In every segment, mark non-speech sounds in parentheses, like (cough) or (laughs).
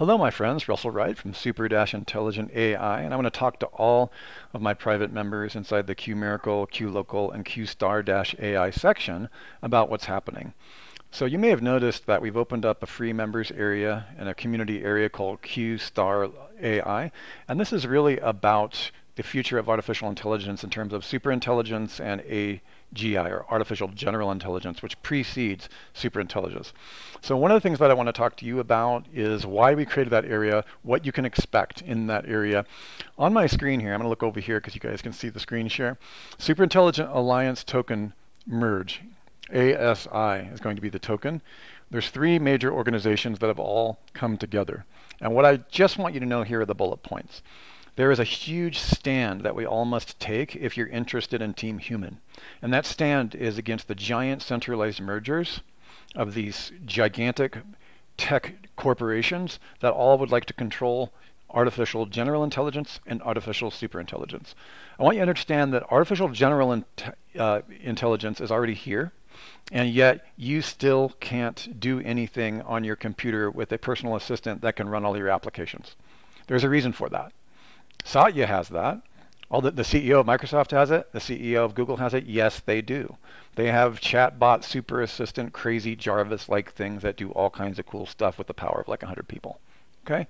Hello, my friends. Russell Wright from Super Intelligent AI, and I want to talk to all of my private members inside the Q Miracle, Q Local, and Q Star AI section about what's happening. So you may have noticed that we've opened up a free members area and a community area called Q Star AI, and this is really about the future of artificial intelligence in terms of superintelligence and AGI, or artificial general intelligence, which precedes superintelligence. So one of the things that I want to talk to you about is why we created that area, what you can expect in that area. On my screen here, I'm going to look over here because you guys can see the screen share. Superintelligent Alliance Token Merge, ASI, is going to be the token. There's three major organizations that have all come together. And what I just want you to know here are the bullet points. There is a huge stand that we all must take if you're interested in Team Human. And that stand is against the giant centralized mergers of these gigantic tech corporations that all would like to control artificial general intelligence and artificial superintelligence. I want you to understand that artificial general in, uh, intelligence is already here, and yet you still can't do anything on your computer with a personal assistant that can run all your applications. There's a reason for that. Satya has that. All the, the CEO of Microsoft has it. The CEO of Google has it. Yes, they do. They have chatbot, super assistant, crazy Jarvis-like things that do all kinds of cool stuff with the power of like 100 people. Okay?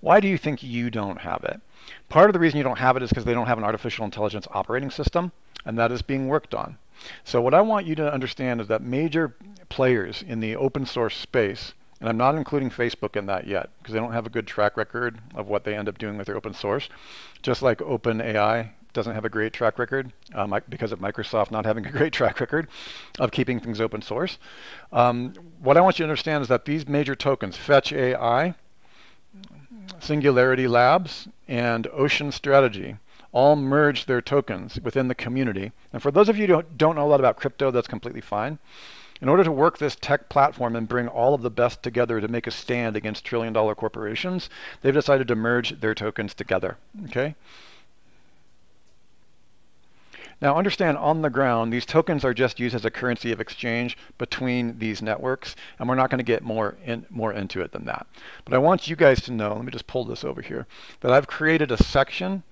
Why do you think you don't have it? Part of the reason you don't have it is because they don't have an artificial intelligence operating system, and that is being worked on. So what I want you to understand is that major players in the open source space and I'm not including Facebook in that yet because they don't have a good track record of what they end up doing with their open source. Just like OpenAI doesn't have a great track record um, because of Microsoft not having a (laughs) great track record of keeping things open source. Um, what I want you to understand is that these major tokens, Fetch AI, Singularity Labs, and Ocean Strategy, all merge their tokens within the community. And for those of you who don't know a lot about crypto, that's completely fine. In order to work this tech platform and bring all of the best together to make a stand against trillion dollar corporations, they've decided to merge their tokens together. Okay? Now understand on the ground, these tokens are just used as a currency of exchange between these networks, and we're not going to get more in, more into it than that. But I want you guys to know, let me just pull this over here, that I've created a section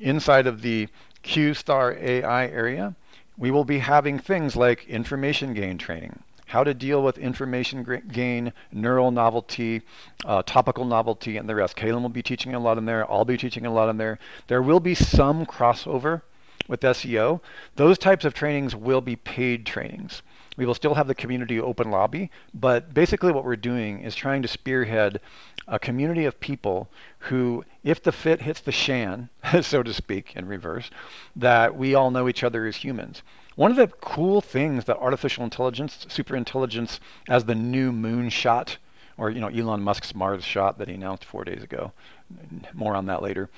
inside of the Q star AI area we will be having things like information gain training, how to deal with information gain, neural novelty, uh, topical novelty, and the rest. Kaylin will be teaching a lot in there. I'll be teaching a lot in there. There will be some crossover with SEO. Those types of trainings will be paid trainings. We will still have the community open lobby, but basically what we're doing is trying to spearhead a community of people who, if the fit hits the shan, (laughs) so to speak, in reverse, that we all know each other as humans. One of the cool things that artificial intelligence, superintelligence as the new moonshot, or you know Elon Musk's Mars shot that he announced four days ago, more on that later.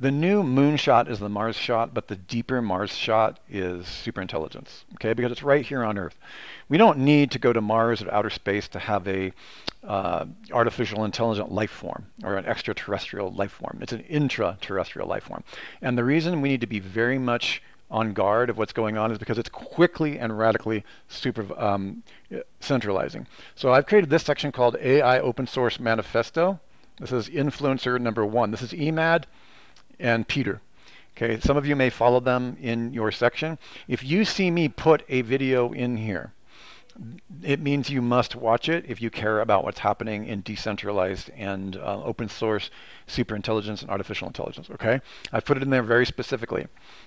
The new moonshot is the Mars shot, but the deeper Mars shot is superintelligence, okay? Because it's right here on Earth. We don't need to go to Mars or outer space to have a uh, artificial intelligent life form or an extraterrestrial life form. It's an intraterrestrial life form. And the reason we need to be very much on guard of what's going on is because it's quickly and radically super um, centralizing. So I've created this section called AI Open Source Manifesto. This is influencer number one. This is Emad and Peter. Okay, some of you may follow them in your section. If you see me put a video in here, it means you must watch it if you care about what's happening in decentralized and uh, open source superintelligence and artificial intelligence. Okay, I've put it in there very specifically.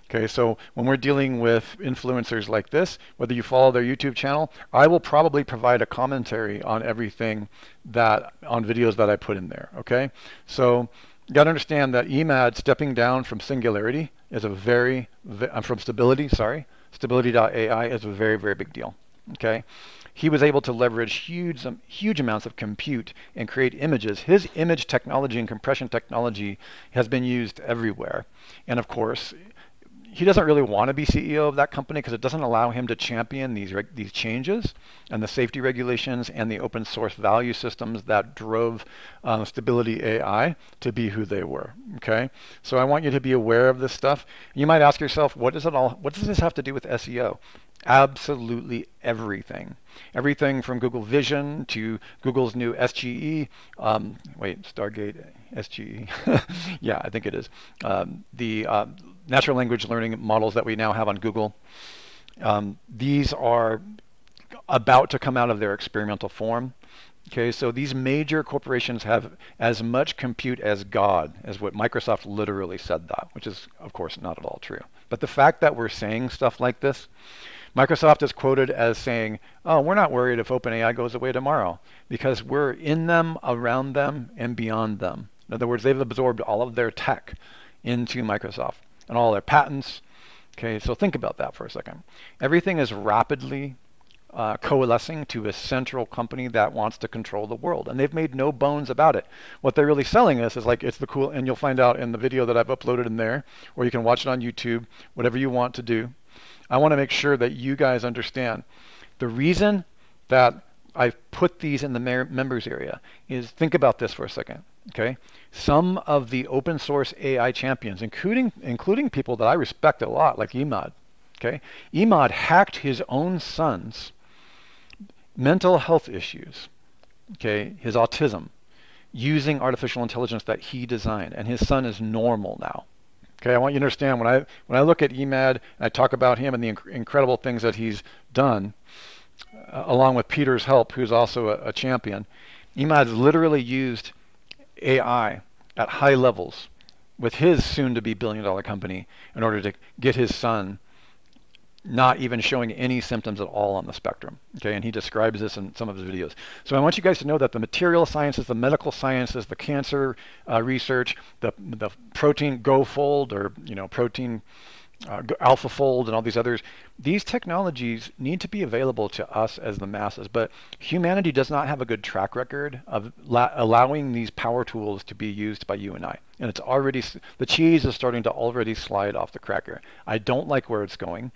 Okay, so when we're dealing with influencers like this, whether you follow their YouTube channel, I will probably provide a commentary on everything that on videos that I put in there. Okay, so you got to understand that EMAD stepping down from Singularity is a very, I'm from Stability, sorry, Stability.ai is a very, very big deal. Okay, he was able to leverage huge, um, huge amounts of compute and create images. His image technology and compression technology has been used everywhere. And of course, he doesn't really want to be CEO of that company because it doesn't allow him to champion these these changes and the safety regulations and the open source value systems that drove um, Stability AI to be who they were. Okay, so I want you to be aware of this stuff. You might ask yourself, what does it all? What does this have to do with SEO? Absolutely everything. Everything from Google Vision to Google's new SGE. Um, wait, Stargate SGE. (laughs) yeah, I think it is. Um, the uh, natural language learning models that we now have on Google. Um, these are about to come out of their experimental form. Okay, so these major corporations have as much compute as God, as what Microsoft literally said that, which is, of course, not at all true. But the fact that we're saying stuff like this, Microsoft is quoted as saying, oh, we're not worried if OpenAI goes away tomorrow because we're in them, around them, and beyond them. In other words, they've absorbed all of their tech into Microsoft and all their patents. Okay, so think about that for a second. Everything is rapidly uh, coalescing to a central company that wants to control the world. And they've made no bones about it. What they're really selling us is like it's the cool, and you'll find out in the video that I've uploaded in there, or you can watch it on YouTube, whatever you want to do. I want to make sure that you guys understand the reason that I've put these in the members area is think about this for a second. Okay, some of the open source AI champions, including including people that I respect a lot, like Emad. Okay, Emad hacked his own sons mental health issues, okay, his autism, using artificial intelligence that he designed, and his son is normal now. Okay, I want you to understand when I when I look at Emad and I talk about him and the inc- incredible things that he's done, uh, along with Peter's help, who's also a, a champion. Emad literally used AI at high levels with his soon-to-be billion-dollar company in order to get his son not even showing any symptoms at all on the spectrum. Okay, and he describes this in some of his videos. So I want you guys to know that the material sciences, the medical sciences, the cancer uh, research, the the protein GoFold or you know protein uh, AlphaFold and all these others, these technologies need to be available to us as the masses. But humanity does not have a good track record of allowing these power tools to be used by you and I. And it's already the cheese is starting to already slide off the cracker. I don't like where it's going.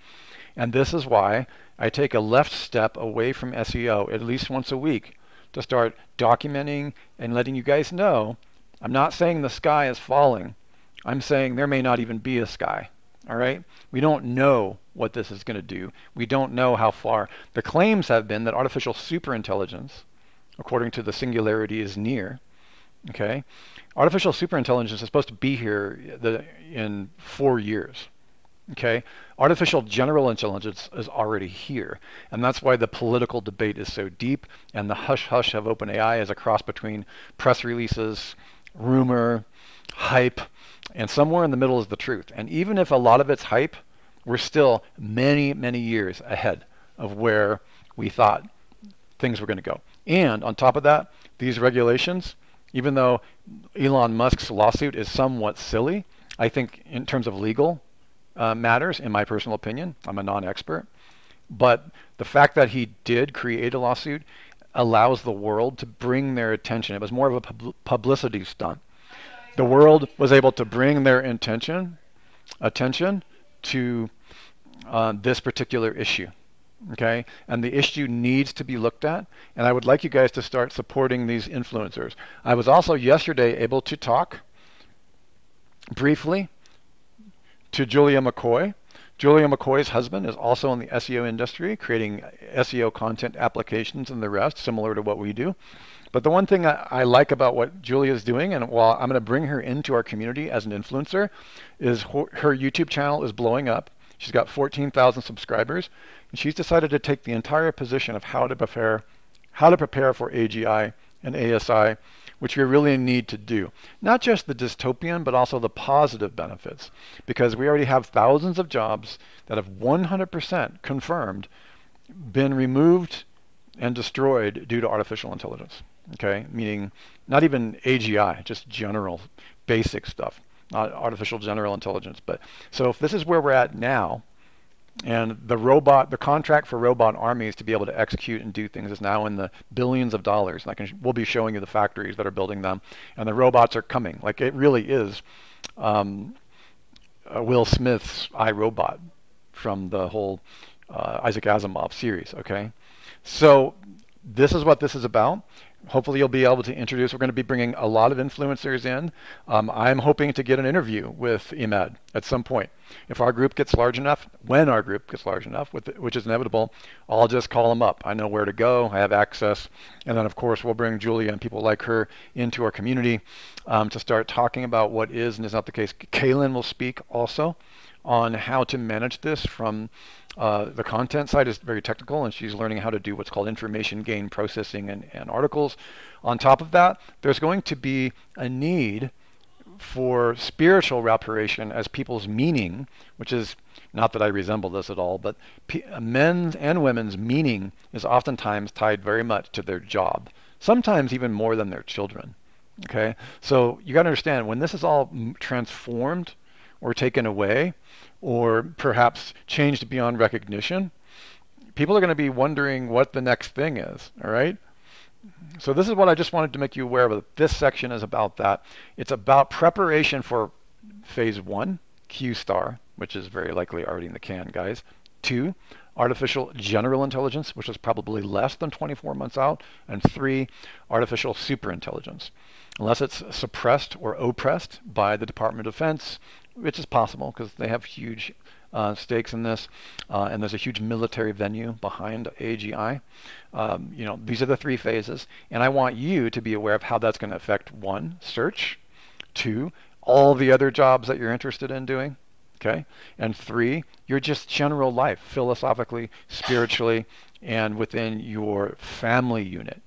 And this is why I take a left step away from SEO at least once a week to start documenting and letting you guys know. I'm not saying the sky is falling. I'm saying there may not even be a sky. All right? We don't know what this is going to do. We don't know how far. The claims have been that artificial superintelligence, according to the singularity, is near. Okay? Artificial superintelligence is supposed to be here in four years. Okay, artificial general intelligence is already here, and that's why the political debate is so deep. And the hush hush of OpenAI is a cross between press releases, rumor, hype, and somewhere in the middle is the truth. And even if a lot of it's hype, we're still many many years ahead of where we thought things were going to go. And on top of that, these regulations, even though Elon Musk's lawsuit is somewhat silly, I think in terms of legal uh, matters, in my personal opinion. I'm a non-expert, but the fact that he did create a lawsuit allows the world to bring their attention. It was more of a pub- publicity stunt. The world was able to bring their intention, attention to uh, this particular issue. Okay, and the issue needs to be looked at, and I would like you guys to start supporting these influencers. I was also yesterday able to talk briefly to Julia McCoy. Julia McCoy's husband is also in the SEO industry, creating SEO content applications and the rest, similar to what we do. But the one thing I, I like about what Julia is doing, and while I'm going to bring her into our community as an influencer, is her, her YouTube channel is blowing up. She's got 14,000 subscribers, and she's decided to take the entire position of how to prepare, how to prepare for AGI and ASI which we really need to do. Not just the dystopian, but also the positive benefits, because we already have thousands of jobs that have 100% confirmed been removed and destroyed due to artificial intelligence. Okay, meaning not even AGI, just general basic stuff, not artificial general intelligence. But so if this is where we're at now, and the robot, the contract for robot armies to be able to execute and do things is now in the billions of dollars. And I can, we'll be showing you the factories that are building them, and the robots are coming. Like it really is um, Will Smith's iRobot from the whole uh, Isaac Asimov series. Okay, so this is what this is about. Hopefully you'll be able to introduce. We're going to be bringing a lot of influencers in. Um, I'm hoping to get an interview with Emad at some point. If our group gets large enough, when our group gets large enough, which is inevitable, I'll just call him up. I know where to go. I have access. And then, of course, we'll bring Julia and people like her into our community um, to start talking about what is and is not the case. Kaylin will speak also on how to manage this from uh, the content side is very technical, and she's learning how to do what's called information gain processing and, and articles. On top of that, there's going to be a need for spiritual reparation as people's meaning, which is not that I resemble this at all, but men's and women's meaning is oftentimes tied very much to their job, sometimes even more than their children. Okay, so you got to understand when this is all transformed or taken away, or perhaps changed beyond recognition, people are going to be wondering what the next thing is. All right. So this is what I just wanted to make you aware of. This section is about that. It's about preparation for phase one, Q star, which is very likely already in the can, guys. Two, artificial general intelligence, which is probably less than 24 months out. And three, artificial superintelligence. Unless it's suppressed or oppressed by the Department of Defense, which is possible because they have huge uh, stakes in this, uh, and there's a huge military venue behind AGI. Um, you know, these are the three phases, and I want you to be aware of how that's going to affect one, search, two, all the other jobs that you're interested in doing, okay, and three, your just general life, philosophically, spiritually, and within your family unit.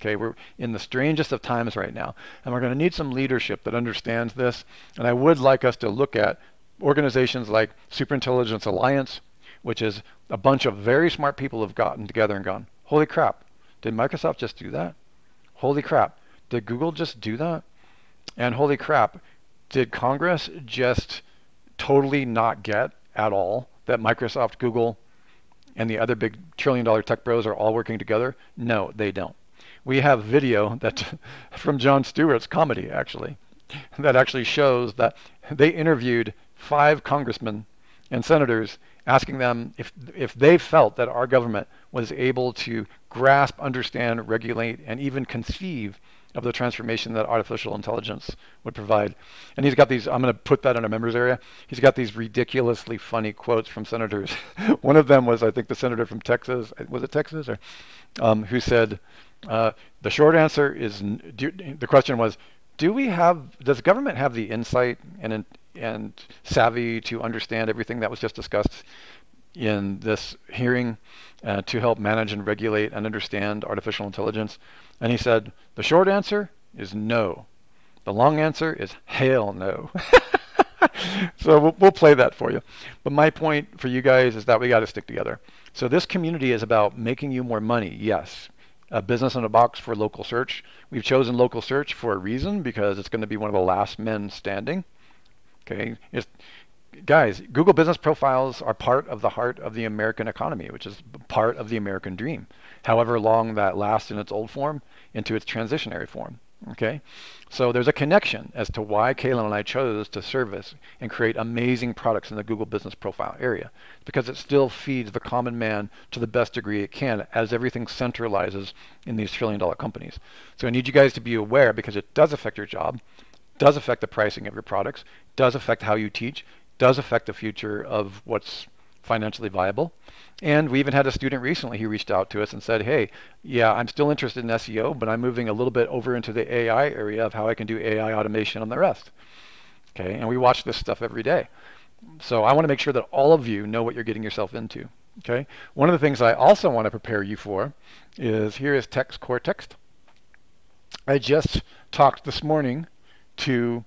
Okay, we're in the strangest of times right now, and we're going to need some leadership that understands this. And I would like us to look at organizations like Superintelligence Alliance, which is a bunch of very smart people have gotten together and gone, holy crap, did Microsoft just do that? Holy crap, did Google just do that? And holy crap, did Congress just totally not get at all that Microsoft, Google, and the other big trillion dollar tech bros are all working together? No, they don't we have video that (laughs) from Jon Stewart's comedy actually that actually shows that they interviewed five congressmen and senators asking them if if they felt that our government was able to grasp, understand, regulate, and even conceive of the transformation that artificial intelligence would provide. And he's got these, I'm going to put that in a members area. He's got these ridiculously funny quotes from senators. (laughs) One of them was, I think, the senator from Texas, was it Texas, or um, who said, uh, the short answer is do, the question was, do we have does government have the insight and and savvy to understand everything that was just discussed in this hearing uh, to help manage and regulate and understand artificial intelligence? And he said the short answer is no. The long answer is hell no. (laughs) so we'll, we'll, play that for you. But my point for you guys is that we got to stick together. So this community is about making you more money, yes a business in a box for local search. We've chosen local search for a reason because it's going to be one of the last men standing. Okay, it's, guys, Google business profiles are part of the heart of the American economy, which is part of the American dream. However long that lasts in its old form into its transitionary form. Okay, so there's a connection as to why Kaylin and I chose to service and create amazing products in the Google Business Profile area, because it still feeds the common man to the best degree it can as everything centralizes in these trillion dollar companies. So I need you guys to be aware because it does affect your job, does affect the pricing of your products, does affect how you teach, does affect the future of what's financially viable. And we even had a student recently who reached out to us and said, hey, yeah, I'm still interested in SEO, but I'm moving a little bit over into the AI area of how I can do AI automation and the rest. Okay, and we watch this stuff every day. So I want to make sure that all of you know what you're getting yourself into. Okay, one of the things I also want to prepare you for is here is Text Cortex. I just talked this morning to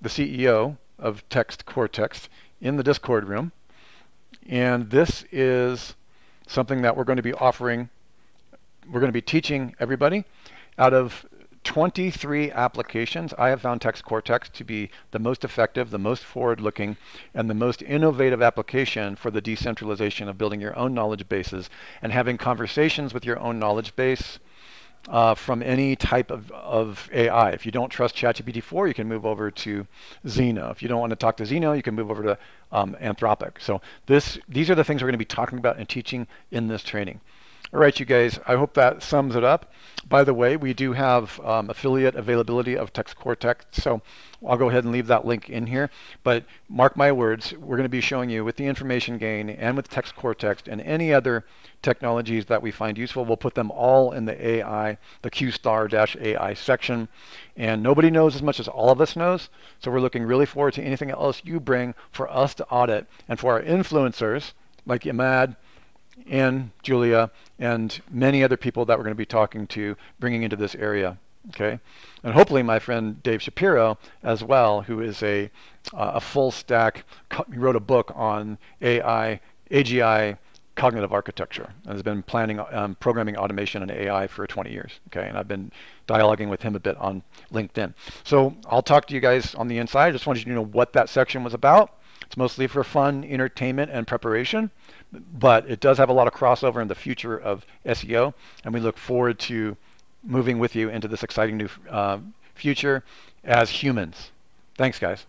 the CEO of Text Cortex in the Discord room, and this is something that we're going to be offering, we're going to be teaching everybody. Out of 23 applications, I have found Text Cortex to be the most effective, the most forward-looking, and the most innovative application for the decentralization of building your own knowledge bases and having conversations with your own knowledge base uh, from any type of, of AI. If you don't trust ChatGPT 4, you can move over to Zeno. If you don't want to talk to Zeno, you can move over to um, Anthropic. So this, these are the things we're going to be talking about and teaching in this training. All right, you guys, I hope that sums it up. By the way, we do have um, affiliate availability of Text Cortex, so I'll go ahead and leave that link in here. But mark my words, we're going to be showing you with the information gain and with Text Cortex and any other technologies that we find useful, we'll put them all in the AI, the QStar-AI section. And nobody knows as much as all of us knows, so we're looking really forward to anything else you bring for us to audit and for our influencers like Emad, and Julia and many other people that we're going to be talking to bringing into this area. Okay, and hopefully my friend Dave Shapiro as well, who is a uh, a full stack. He wrote a book on AI, AGI, cognitive architecture, and has been planning um, programming automation and AI for 20 years. Okay, and I've been dialoguing with him a bit on LinkedIn. So I'll talk to you guys on the inside. I just wanted you to know what that section was about. It's mostly for fun, entertainment, and preparation but it does have a lot of crossover in the future of SEO, and we look forward to moving with you into this exciting new uh, future as humans. Thanks, guys.